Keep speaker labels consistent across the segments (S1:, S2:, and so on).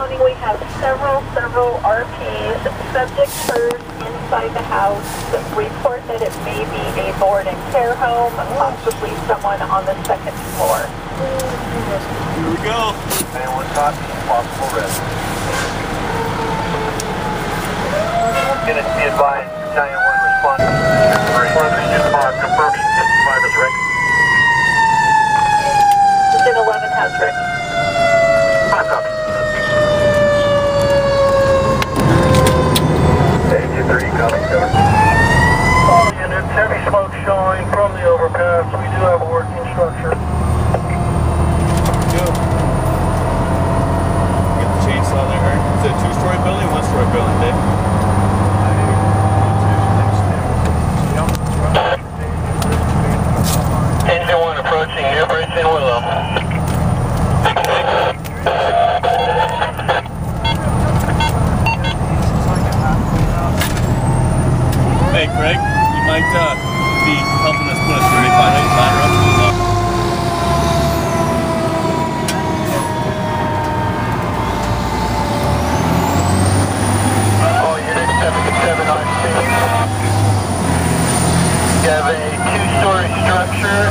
S1: responding, we have several, several RPs. Subject heard inside the house. Report that it may be a board and care home, possibly someone on the second floor.
S2: Here we go.
S3: Anyone caught possible risk. Unit be advised, 8230, copy, cover.
S4: All units, heavy smoke showing from the overpass. We do have a working structure.
S2: Go. Get the chainsaw there. Aaron. Is it a two-story building, one-story building, Dave?
S3: Engine 1 approaching Newbridge in Willow.
S2: Craig, you might uh, be helping us put a 35 inch ladder up to the top.
S3: All units 77 on scene. You have a two-story structure,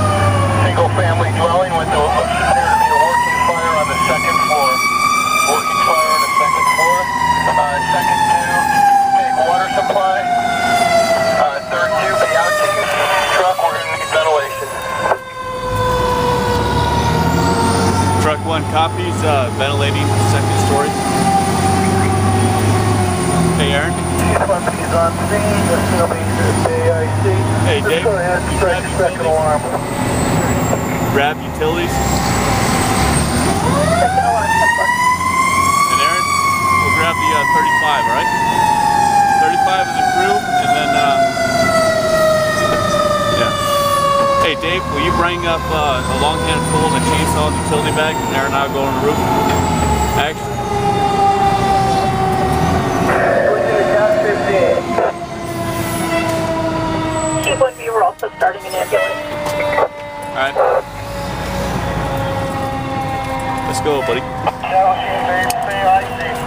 S3: single-family dwelling with a, appear to be a working fire on the second floor. Working fire on the second floor. Uh, second two, take water supply. Uh, third two, be out Truck, we're gonna need ventilation.
S2: Truck one copies, uh, ventilating second story. Hey, Aaron.
S4: He's on scene, assuming AIC.
S2: Hey,
S4: Just
S2: Dave.
S4: go ahead and strike second alarm.
S2: Grab utilities.
S1: Second alarm, 10 bucks.
S2: And Aaron, we'll grab the uh, 35, all right? 35 is a crew, and then, uh, yeah. Hey, Dave, will you bring up uh, a long hand tool and a chainsaw and utility bag, and Aaron and I will go on the roof? Action.
S1: Chief 1B, we're also starting an ambulance.
S2: All right. Let's go, buddy.
S4: Channel Chief, AIC,